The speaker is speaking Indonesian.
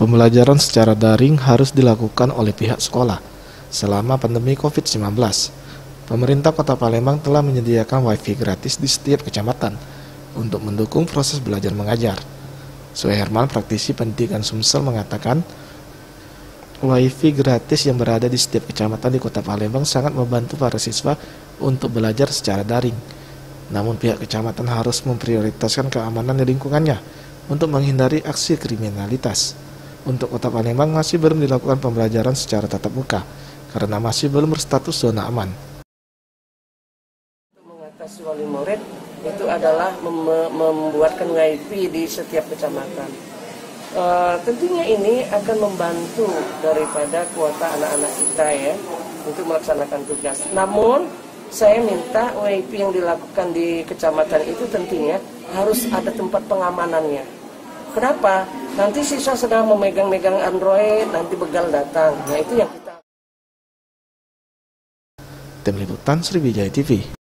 Pembelajaran secara daring harus dilakukan oleh pihak sekolah selama pandemi COVID-19. Pemerintah Kota Palembang telah menyediakan WiFi gratis di setiap kecamatan untuk mendukung proses belajar mengajar. Suherman, praktisi pendidikan Sumsel mengatakan, WiFi gratis yang berada di setiap kecamatan di Kota Palembang sangat membantu para siswa untuk belajar secara daring. Namun pihak kecamatan harus memprioritaskan keamanan di lingkungannya untuk menghindari aksi kriminalitas. Untuk Kota Palembang masih belum dilakukan pembelajaran secara tatap muka karena masih belum berstatus zona aman. Mengatasi wali murid itu adalah mem membuatkan WiFi di setiap kecamatan. Uh, tentunya ini akan membantu daripada kuota anak-anak kita ya untuk melaksanakan tugas. Namun saya minta WiFi yang dilakukan di kecamatan itu tentunya harus ada tempat pengamanannya Kenapa? Nanti siswa sedang memegang-megang Android, nanti begal datang. Nah itu yang kita... Tim Liputan Sriwijaya TV